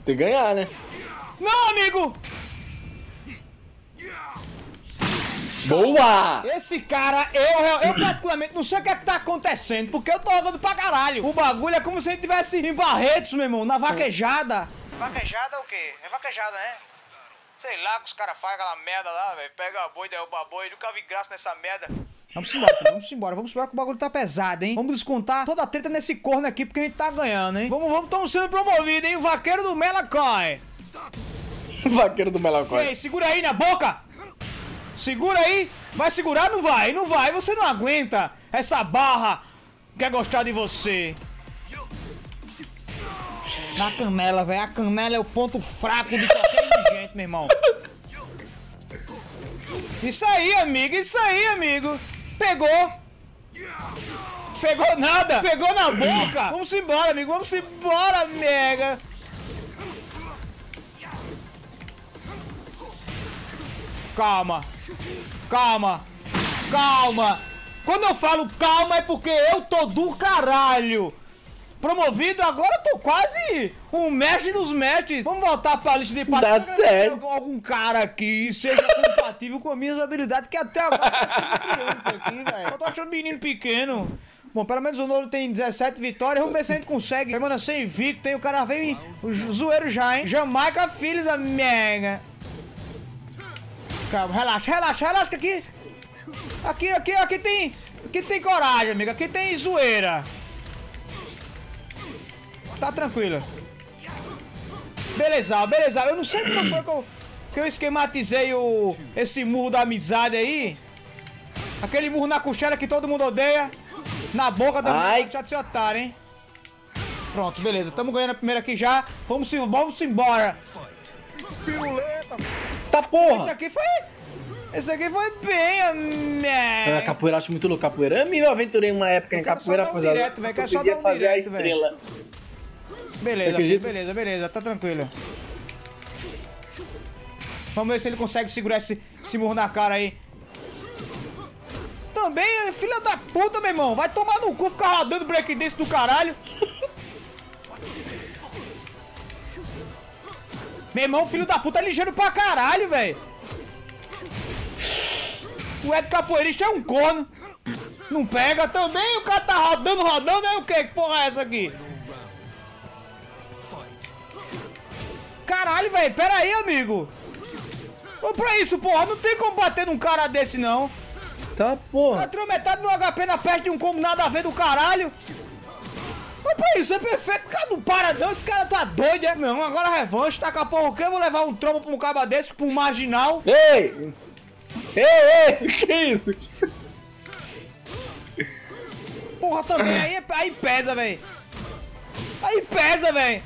Tem que ganhar, né? Não, amigo! Boa! Esse cara, eu, eu, eu particularmente não sei o que é que tá acontecendo, porque eu tô jogando pra caralho. O bagulho é como se ele tivesse em Barretos, meu irmão, na vaquejada. Vaquejada é o quê? É vaquejada, né? Sei lá que os caras fazem aquela merda lá, velho. Pega boi, derruba boi, nunca vi graça nessa merda. Vamos embora, filho, vamos embora, vamos embora que o bagulho tá pesado, hein? Vamos descontar toda a treta nesse corno aqui porque a gente tá ganhando, hein? Vamos, vamos, estamos sendo promovidos, hein? O vaqueiro do Melacoy. Vaqueiro do E Melancholy. aí, segura aí na boca! Segura aí! Vai segurar? Não vai, não vai. Você não aguenta essa barra quer gostar de você. Na canela, velho. A canela é o ponto fraco de qualquer gente, meu irmão. Isso aí, amigo. Isso aí, amigo. Pegou. Pegou nada. Pegou na boca. Vamos embora, amigo. Vamos embora, mega. Calma. Calma. Calma. Quando eu falo calma é porque eu tô do caralho. Promovido, agora eu tô quase um mestre dos mestres. Vamos voltar pra lista de Dá participantes. certo. Algum cara aqui seja compatível com as minhas habilidades, que até agora eu tô achando criança aqui, velho. Eu tô achando menino pequeno. Bom, pelo menos o Nolo tem 17 vitórias. Vamos ver se a gente consegue. Semana sem invicto, hein? O cara veio zoeiro já, hein? Jamaica Filhos, a mega. Calma, relaxa, relaxa, relaxa que aqui. Aqui, aqui, aqui tem. Aqui tem coragem, amigo. Aqui tem zoeira. Tá tranquilo. Beleza, beleza. Eu não sei como foi que eu, que eu esquematizei o, esse murro da amizade aí. Aquele murro na costela que todo mundo odeia. Na boca da Ai. já desse otário, hein? Pronto, beleza. Tamo ganhando a primeira aqui já. Vamos, vamos embora. Tá Esse porra! aqui foi. Esse aqui foi bem, né? capoeira, eu acho muito louco. Capoeira. Eu me aventurei uma época em capoeira, rapaziada. direto, quero só um fazer a direto, velho. estrela. Beleza, filho, beleza, beleza, tá tranquilo. Vamos ver se ele consegue segurar esse, esse murro na cara aí. Também, filha da puta, meu irmão. Vai tomar no cu ficar rodando breakdance do caralho. Meu irmão, filho da puta, é ligeiro pra caralho, velho. O Ed Capoeirista é um corno. Não pega também, o cara tá rodando, rodando, é o quê? Que porra é essa aqui? Caralho, velho, pera aí, amigo. Ô, pra isso, porra, não tem como bater num cara desse, não. Tá porra. Entrou metade no HP na peste de um combo nada a ver do caralho. Mas pra isso é perfeito. O cara não para não, esse cara tá doido, é? Não, agora a revanche, daqui a pouco o quê? Eu vou levar um trombo pra um caba desse, pra um marginal. Ei! Ei, ei! Que isso? Porra, também, aí, aí pesa, velho. Aí pesa, velho.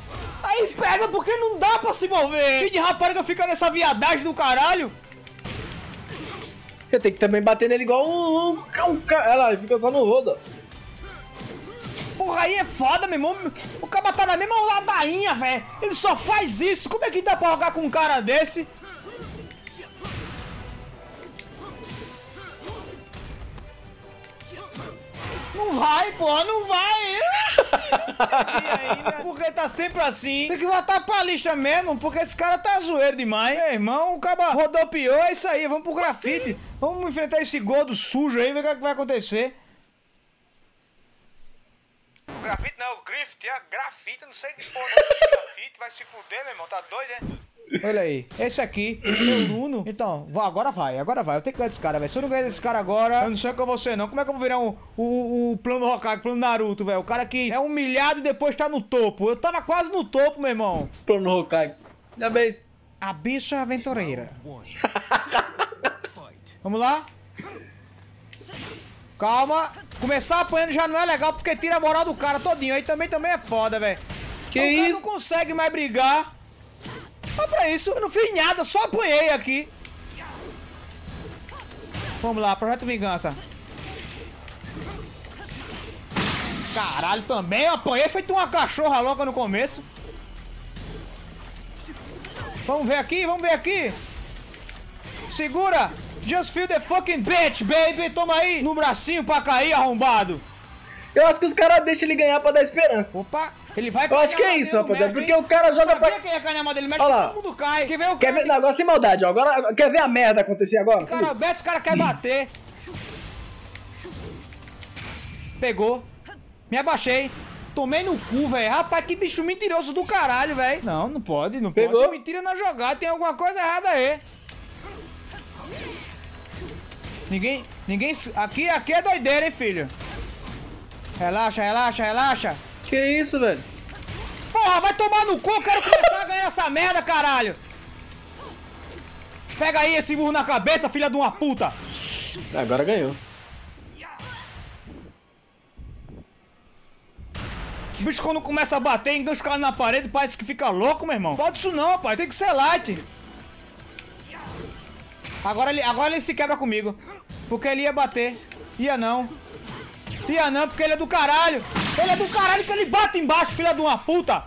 Aí pesa porque não dá pra se mover. Filho de rapariga fica nessa viadagem do caralho. Eu tenho que também bater nele igual um, um, um ca- Olha lá, ele fica só no rodo. Porra, aí é foda, meu irmão. O cara tá na mesma ladainha, velho. Ele só faz isso. Como é que dá pra jogar com um cara desse? Não vai, porra, não vai. Aí, né? Porque tá sempre assim. Tem que voltar pra lista mesmo, porque esse cara tá zoeiro demais. Meu irmão, o cara rodopiou, é isso aí. Vamos pro grafite. Vamos enfrentar esse gordo sujo aí, ver o que é vai acontecer. Grafite não, grafite, é grafite, não sei que porra grafite, vai se fuder, meu irmão, tá doido, né? Olha aí, esse aqui, meu Bruno. Então, vou- agora vai, agora vai. Eu tenho que ganhar desse cara, velho. Se eu não ganhar desse cara agora, eu não sei o que eu vou ser, não. Como é que eu vou virar um, o, o plano Hokage, plano Naruto, velho? O cara que é humilhado e depois tá no topo. Eu tava quase no topo, meu irmão. Plano Hokage. Já vez. A bicha aventureira. Vamos lá? Calma. Começar apanhando já não é legal porque tira a moral do cara todinho. Aí também também é foda, velho. Que o cara isso? não consegue mais brigar. Mas pra isso, eu não fiz nada, só apanhei aqui. Vamos lá, Projeto Vingança. Caralho, também eu apanhei feito uma cachorra louca no começo. Vamos ver aqui, vamos ver aqui. Segura. Just feel the fucking bitch, baby. Toma aí no bracinho pra cair, arrombado. Eu acho que os caras deixam ele ganhar pra dar esperança. Opa, ele vai Eu acho que é isso, rapaziada. Porque hein? o cara joga Sabia pra. que ia cair na mão dele, mexe Olha que lá. todo mundo cai. Quer ver o Quer cara ver? Não, agora sem maldade, ó. Agora quer ver a merda acontecer agora? O cara aberto, esse cara quer bater. Pegou. Me abaixei. Tomei no cu, velho. Rapaz, que bicho mentiroso do caralho, velho. Não, não pode, não Pegou. pode. Tem mentira na jogada, tem alguma coisa errada aí. Ninguém, ninguém... Aqui, aqui é doideira, hein, filho. Relaxa, relaxa, relaxa. Que isso, velho? Porra, vai tomar no cu, eu quero começar a ganhar essa merda, caralho. Pega aí esse burro na cabeça, filha de uma puta. Agora ganhou. O bicho quando começa a bater, engancha o cara na parede, parece que fica louco, meu irmão. Pode isso não, rapaz. Tem que ser light. Agora ele, agora ele se quebra comigo. Porque ele ia bater. Ia não. Ia não, porque ele é do caralho. Ele é do caralho que ele bate embaixo, filha de uma puta.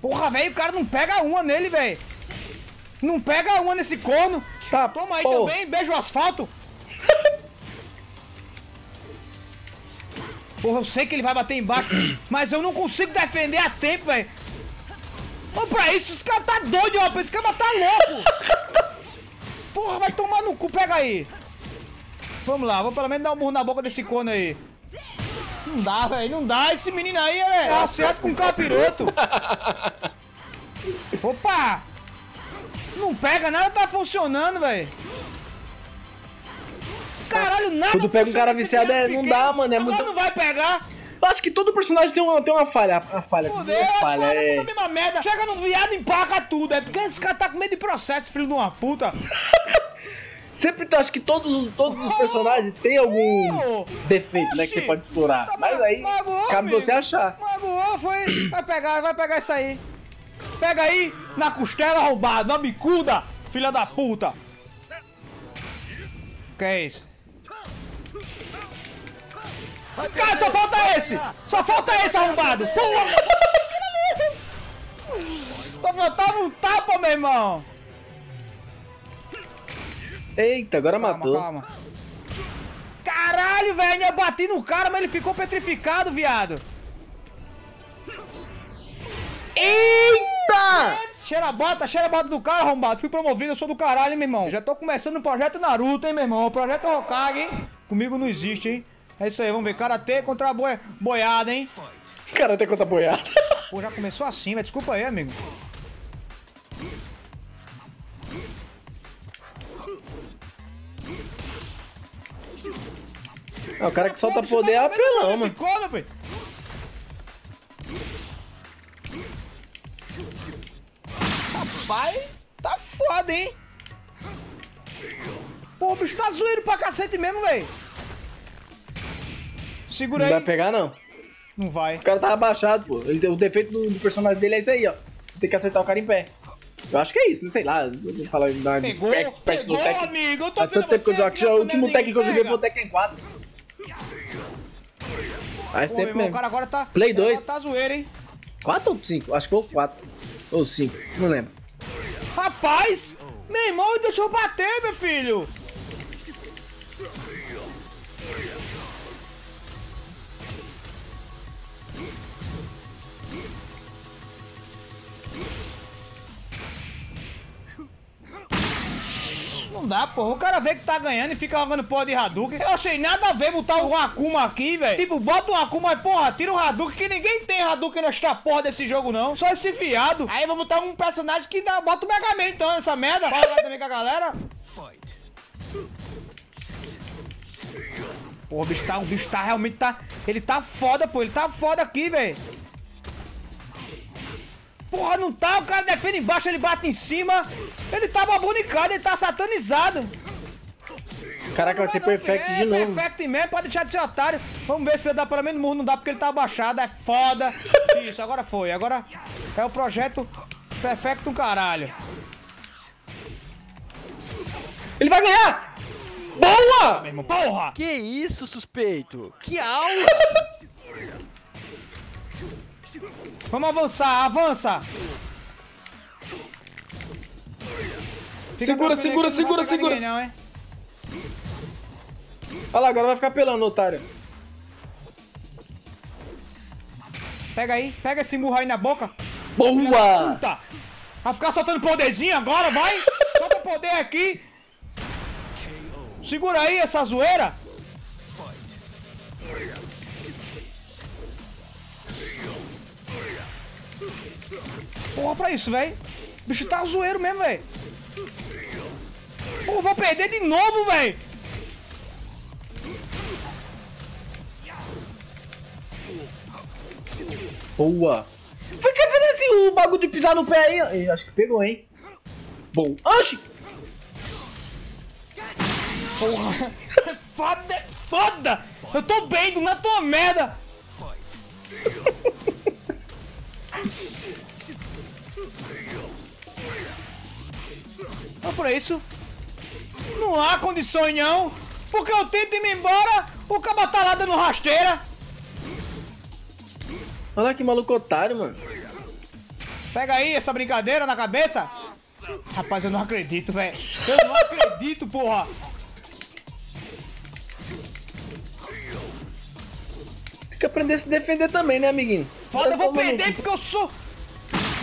Porra, velho, o cara não pega uma nele, velho. Não pega uma nesse corno. Tá, Toma aí pô. também, beijo o asfalto. Porra, eu sei que ele vai bater embaixo, mas eu não consigo defender a tempo, velho. Ô, pra isso, esse cara tá doido, ó. Esse cara tá louco. Porra, vai tomar no cu, pega aí. Vamos lá, vou pelo menos dar um murro na boca desse corno aí. Não dá, velho, não dá. Esse menino aí é é acerto com capiroto. Opa! Não pega, nada tá funcionando, velho. Caralho, nada Quando pega um cara viciado, é- não pequeno. dá, mano, é Agora muito- não vai pegar. Eu acho que todo personagem tem uma, tem uma falha. A falha. Fudeu, é falha, agora é. tudo a mesma merda. Chega no viado e empaca tudo. É porque esse cara tá com medo de processo, filho de uma puta. Sempre tu acha que todos, todos os personagens têm algum defeito, né? Que você pode explorar. Tá Mas aí, cabe você achar. Magoou, foi. Vai pegar, vai pegar isso aí. Pega aí na costela roubada, na bicuda, filha da puta. Que é isso? Cara, só falta esse! Só falta esse arrombado! Porra! Só faltava um tapa, meu irmão! Eita, agora matou. Calma, calma. Caralho, velho, eu bati no cara, mas ele ficou petrificado, viado. Eita! Cheira a bota, cheira a bota do cara, arrombado. Fui promovido, eu sou do caralho, hein, meu irmão. Já tô começando o projeto Naruto, hein, meu irmão. O projeto Hokage, hein? Comigo não existe, hein? É isso aí, vamos ver. Karatê contra a boi... boiada, hein? Cara, até conta boiada. Pô, já começou assim, velho. Desculpa aí, amigo. É, o cara que solta poder é tá apelão, esse mano. corno, velho. Rapaz, tá foda, hein? Pô, o bicho tá zoeiro pra cacete mesmo, velho. Segura Não aí. vai pegar, não. Não vai. O cara tá abaixado, pô. O defeito do, do personagem dele é isso aí, ó. Tem que acertar o cara em pé. Eu acho que é isso, não sei lá. Vou falar Pegou, expert, expert do pegou, Tekken. amigo. Eu tô Faz tanto tempo que eu jogo. aqui, O último Tekken que eu joguei foi o Tekken 4. Faz Pô, tempo irmão, o mesmo. cara agora tá... Play o cara 2. Tá zoeiro, hein? 4 ou 5? Acho que foi o 4. Ou 5, não lembro. Rapaz! Meu irmão, deixa eu bater, meu filho! Dá, porra. O cara vê que tá ganhando e fica jogando porra de Hadouken. Eu achei nada a ver botar o Akuma aqui, velho. Tipo, bota o Akuma e, porra, tira o Hadouken, que ninguém tem Hadouken nesta porra desse jogo, não. Só esse fiado. Aí vamos botar um personagem que dá, bota o Mega Man, então, nessa merda. Fala lá também com a galera. Pô, o bicho tá, o bicho tá realmente tá... Ele tá foda, pô. Ele tá foda aqui, velho. Porra, não tá? O cara defende embaixo, ele bate em cima. Ele tá babonicado, ele tá satanizado. Caraca, vai ser perfect é, de novo. Perfect mesmo, pode deixar de ser otário. Vamos ver se ele dá pelo menos murro. Não dá porque ele tá abaixado, é foda. Isso, agora foi. Agora é o projeto perfect do caralho. Ele vai ganhar! Boa! Porra! Que isso, suspeito? Que aula! Vamos avançar, avança! Fica Segura, segura, segura, segura. ninguém não, hein? Olha lá, agora vai ficar pelando, otário. Pega aí, pega esse murro aí na boca. Boa! Puta! Vai ficar soltando poderzinho agora, vai! Solta o poder aqui! Segura aí essa zoeira! Porra pra isso, velho! O bicho tá zoeiro mesmo, velho! Pô, vou perder de novo, velho! Boa! Foi que fez esse o bagulho de pisar no pé aí? Acho que pegou, hein? Bom. Oxi! Porra! Foda, é foda! Eu tô bem, do nada tô uma merda! Não por isso. Não há condições não. Porque eu tento ir embora, o cabo tá lá dando rasteira. Olha que maluco otário, mano. Pega aí essa brincadeira na cabeça. Rapaz, eu não acredito, velho. Eu não acredito, porra. Tem que aprender a se defender também, né, amiguinho? Foda, eu vou perder porque eu sou.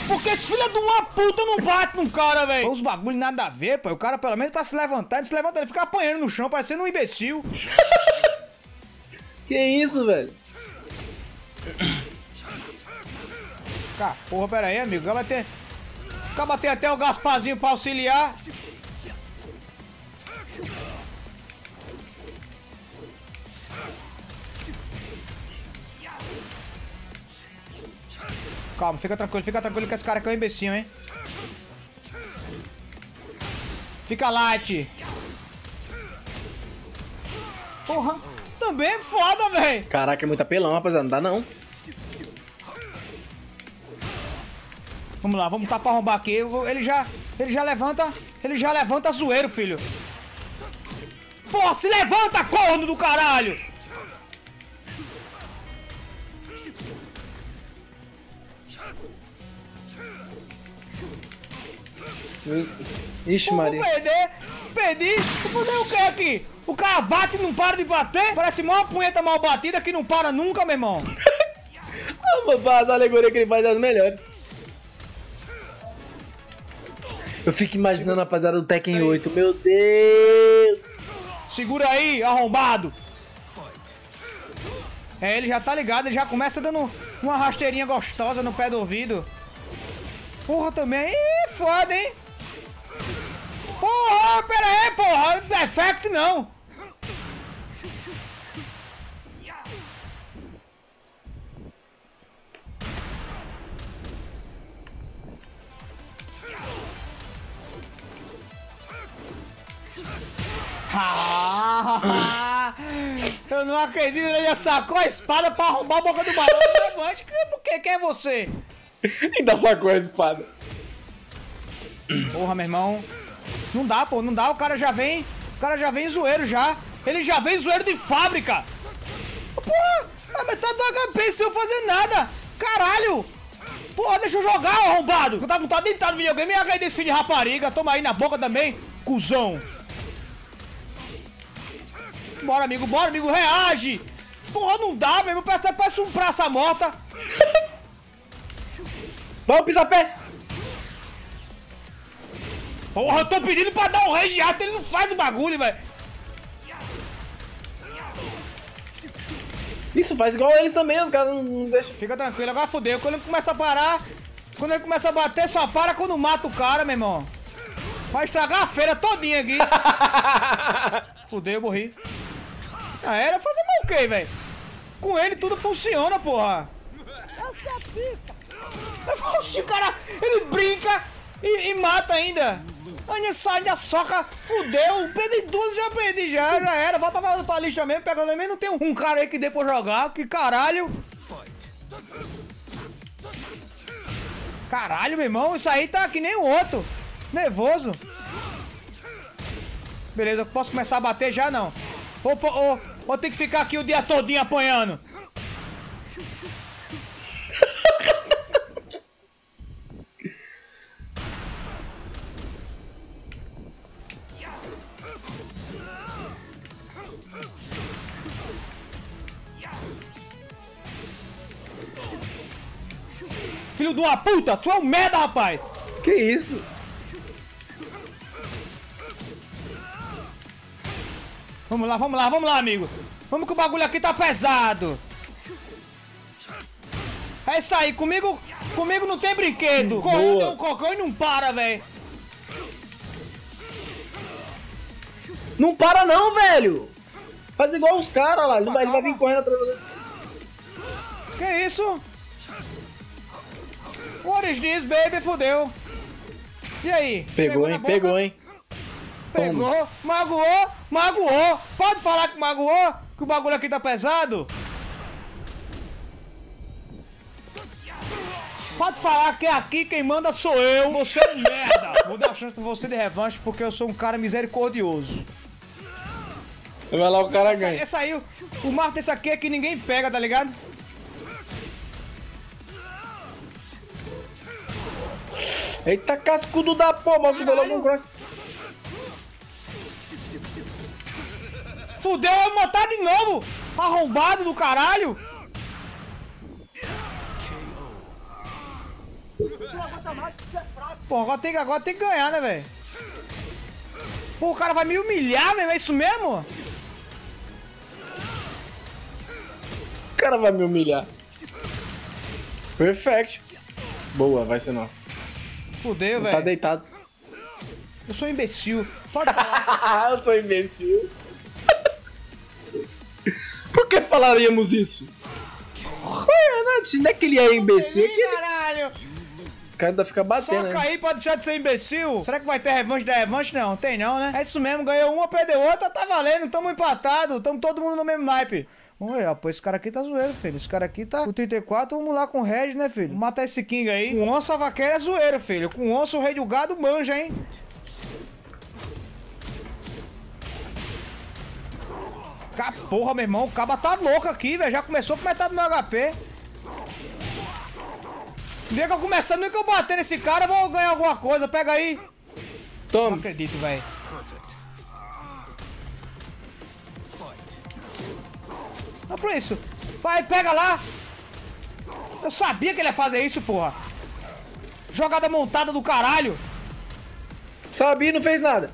Porque esse filho de uma puta não bate num cara, velho. Os bagulho nada a ver, pô. O cara, pelo menos, pra se levantar, ele se levanta, ele fica apanhando no chão, parecendo um imbecil. Que isso, velho? Cara, porra, pera aí, amigo. Acaba ter. Acaba ter até o Gasparzinho pra auxiliar. Calma, fica tranquilo, fica tranquilo que esse cara aqui é um imbecil, hein? Fica light. Porra, também é foda, velho. Caraca, é muito apelão, rapaziada. Não dá não. Vamos lá, vamos tapar arrombar aqui. Ele já. Ele já levanta. Ele já levanta zoeiro, filho. Pô, se levanta, corno do caralho! Ixi, Maria. perder! Perdi! Vou fazer o que aqui? O cara bate e não para de bater? Parece uma punheta mal batida que não para nunca, meu irmão. Ah, as alegorias que ele faz as melhores. Eu fico imaginando a rapaziada do Tekken 8. Meu Deus! Segura aí, arrombado! É, ele já tá ligado, ele já começa dando uma rasteirinha gostosa no pé do ouvido. Porra, também. Ih, foda, hein? Porra, pera aí, porra. Defect não. É Eu não acredito, ele já sacou a espada pra arrombar a boca do barulho. Levante, porque quem é você? Ainda sacou a espada. Porra, meu irmão. Não dá, pô, não dá. O cara já vem. O cara já vem zoeiro já. Ele já vem zoeiro de fábrica. Porra, a metade do HP sem eu fazer nada. Caralho. Porra, deixa eu jogar, arrombado. Eu tava vontade de entrar no videogame e agarrei desse filho de rapariga. Toma aí na boca também, cuzão. Bora, amigo, bora, amigo, reage. Porra, não dá, velho. Parece, parece um praça morta. Vamos pisar pé. Porra, eu tô pedindo pra dar um rage alto, ele não faz o bagulho, velho. Isso faz igual eles também, o cara não, deixa. Fica tranquilo, agora fodeu. Quando ele começa a parar, quando ele começa a bater, só para quando mata o cara, meu irmão. Vai estragar a feira todinha aqui. Fudeu, morri. Já era fazer mal o quê, velho? Com ele tudo funciona, porra. Oxi, o cara, ele brinca e, e mata ainda. Olha só, ainda soca, fudeu. Perdi duas, já perdi, já, já era. Volta falando pra lixo mesmo, pegando mesmo. Não tem um cara aí que dê pra jogar, que caralho. Caralho, meu irmão, isso aí tá que nem o outro. Nervoso. Beleza, posso começar a bater já, não? Ou, ou, ou tem que ficar aqui o dia todinho apanhando? Filho de uma puta, tu é um merda, rapaz! Que isso? Vamos lá, vamos lá, vamos lá, amigo. Vamos que o bagulho aqui tá pesado. É isso aí, comigo, comigo não tem brinquedo. Correndo é um cocô e não para, velho. Não para não, velho. Faz igual os caras lá, ele vai, ele vai vir correndo atrás dele. Que isso? What is this, baby? Fudeu. E aí? Pegou, hein? Pegou, hein? Pegou, magoou, magoou. Pode falar que magoou? Que o bagulho aqui tá pesado? Pode falar que aqui quem manda sou eu. Você é um merda. Vou dar a chance de você de revanche porque eu sou um cara misericordioso. Vai lá, o cara Essa, ganha. essa aí, o, o marco desse aqui é que ninguém pega, tá ligado? Eita, cascudo da porra, bolou com cross. Fudeu, vai matar de novo! Arrombado do caralho! Pô, agora tem, que- agora tem que ganhar, né, velho? Pô, o cara vai me humilhar, mesmo? É isso mesmo? O cara vai me humilhar. Perfect. Boa, vai ser não. Fudeu, Tá velho. deitado. Eu sou um imbecil. Pode falar. eu sou imbecil. Por que falaríamos isso? Ué, não, é que ele é imbecil, é que ele... Caralho! o cara ainda fica batendo, Soca né? aí pra deixar de ser imbecil. Será que vai ter revanche da revanche? Não, tem não, né? É isso mesmo, ganhou uma, perdeu outra, tá valendo. Tamo empatado, tamo todo mundo no mesmo naipe. Olha, pô, esse cara aqui tá zoeiro, filho. Esse cara aqui tá com 34, vamos lá com o Red, né, filho? Vamos matar esse King aí. Com onça, a vaqueira é zoeiro, filho. Com onça, o rei do gado manja, hein? Ca- Porra, meu irmão, o caba tá louco aqui, velho. Já começou com metade do meu HP. Vê que eu começando, nem que eu bater nesse cara, eu vou ganhar alguma coisa. Pega aí. Não Toma. acredito, velho. Não por isso. Vai, pega lá. Eu sabia que ele ia fazer isso, porra. Jogada montada do caralho. Sabia e não fez nada.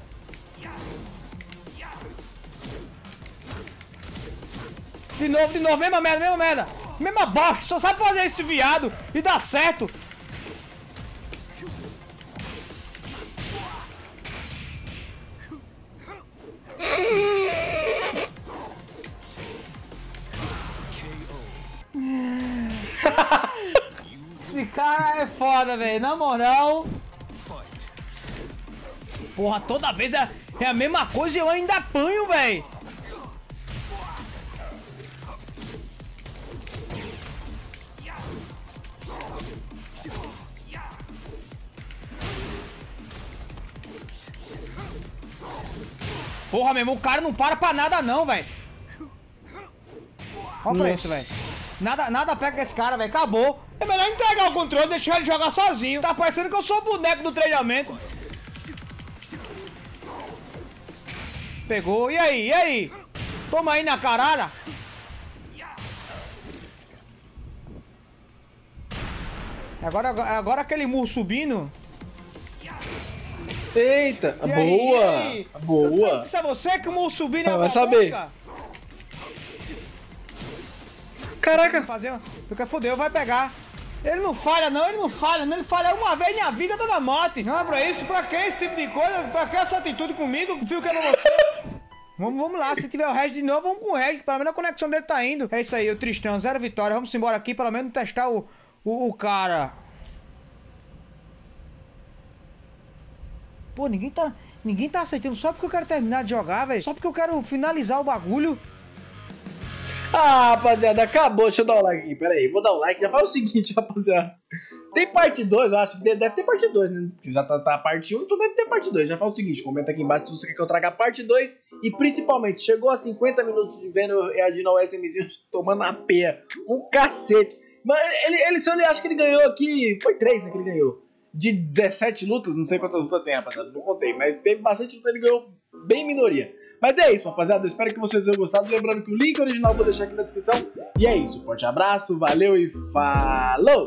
De novo, de novo, mesma merda, mesma merda. Mesma bosta, só sabe fazer esse viado e dá certo. Esse cara é foda, velho. Na moral. Porra, toda vez é- É a mesma coisa e eu ainda apanho, velho. Porra, meu irmão, o cara não para pra nada não, velho. Olha pra isso, velho. Nada, nada pega esse cara, velho. Acabou. É melhor entregar o controle e deixar ele jogar sozinho. Tá parecendo que eu sou o boneco do treinamento. Pegou. E aí? E aí? Toma aí na caralho. Agora, agora aquele murro subindo. Eita, E aí, boa, e aí? boa. Isso é você que o murro subindo é a vai saber. boca? Caraca, fazer. Tu quer foder, vai pegar. Ele não falha, não, ele não falha, não. Ele falha uma vez na vida, na morte. Não é pra isso, pra que esse tipo de coisa? Pra que essa atitude comigo? Fio que é pra você. Vamos, vamos lá, se tiver o Regis de novo, vamos com o Regis. Pelo menos a conexão dele tá indo. É isso aí, o Tristão, zero vitória. Vamos embora aqui, pelo menos testar o, o, o cara. Pô, ninguém tá. Ninguém tá aceitando só porque eu quero terminar de jogar, velho. Só porque eu quero finalizar o bagulho. Ah, rapaziada, acabou. Deixa eu dar o like aqui. Pera aí, vou dar o like. Já faz o seguinte, rapaziada. Tem parte 2, eu acho que deve ter parte 2, né? Porque já tá, tá a parte 1, então deve ter parte 2. Já faz o seguinte, comenta aqui embaixo se você quer que eu traga a parte 2. E principalmente, chegou a 50 minutos de vendo eu reagindo ao SMzinho tomando a pé. Um cacete. Mas ele, ele, se ele acha que ele ganhou aqui. Foi 3, né? Que ele ganhou. De 17 lutas, não sei quantas lutas tem, rapaziada. Não contei, mas teve bastante luta, ele ganhou bem minoria. Mas é isso, rapaziada. Eu espero que vocês tenham gostado. Lembrando que o link original eu vou deixar aqui na descrição. E é isso. Forte abraço, valeu e falou!